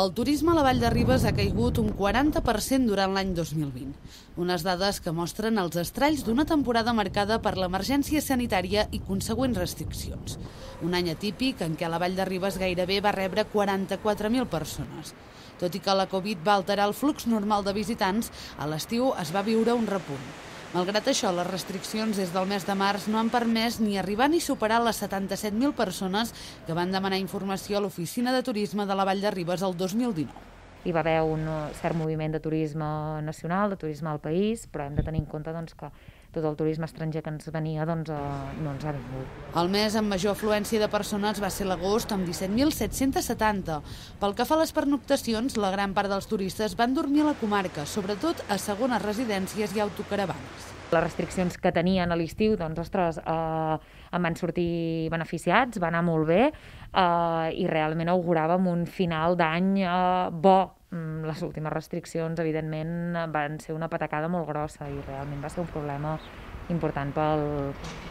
El turisme a la Vall de Ribes ha caigut un 40% durant l'any 2020. Unes dades que mostren els estralls d'una temporada marcada per l'emergència sanitària i consegüents restriccions. Un any atípic en què la Vall de Ribes gairebé va rebre 44.000 persones. Tot i que la Covid va alterar el flux normal de visitants, a l'estiu es va viure un repunt. Malgrat això, les restriccions des del mes de març no han permès ni arribar ni superar les 77.000 persones que van demanar informació a l'Oficina de Turisme de la Vall de Ribes el 2019. Hi va haver un cert moviment de turisme nacional, de turisme al país, però hem de tenir en compte doncs, que tot el turisme estranger que ens venia doncs, eh, no ens ha vingut. El mes amb major afluència de persones va ser l'agost, amb 17.770. Pel que fa a les pernoctacions, la gran part dels turistes van dormir a la comarca, sobretot a segones residències i autocaravanes. Les restriccions que tenien a l'estiu, doncs, ostres, eh, em van sortir beneficiats, va anar molt bé eh, i realment auguràvem un final d'any eh, bo les últimes restriccions, evidentment, van ser una patacada molt grossa i realment va ser un problema important pel,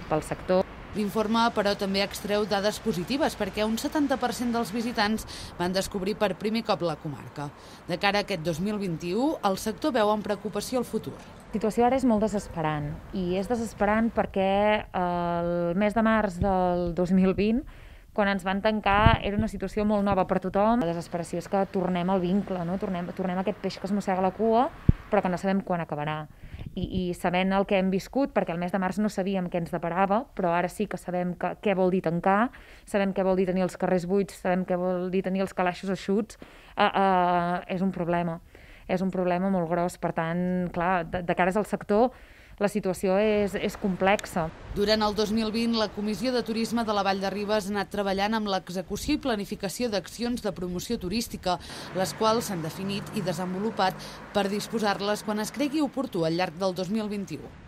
pel sector. L'informe, però, també extreu dades positives perquè un 70% dels visitants van descobrir per primer cop la comarca. De cara a aquest 2021, el sector veu amb preocupació el futur. La situació ara és molt desesperant i és desesperant perquè el mes de març del 2020 quan ens van tancar era una situació molt nova per tothom. La desesperació és que tornem al vincle, no? tornem, tornem a aquest peix que es mossega la cua, però que no sabem quan acabarà. I, I sabent el que hem viscut, perquè el mes de març no sabíem què ens deparava, però ara sí que sabem que, què vol dir tancar, sabem què vol dir tenir els carrers buits, sabem què vol dir tenir els calaixos eixuts, uh, uh, és un problema. És un problema molt gros. Per tant, clar, de, de cares al sector, la situació és, és complexa. Durant el 2020, la Comissió de Turisme de la Vall de Ribes ha anat treballant amb l'execució i planificació d'accions de promoció turística, les quals s'han definit i desenvolupat per disposar-les quan es cregui oportú al llarg del 2021.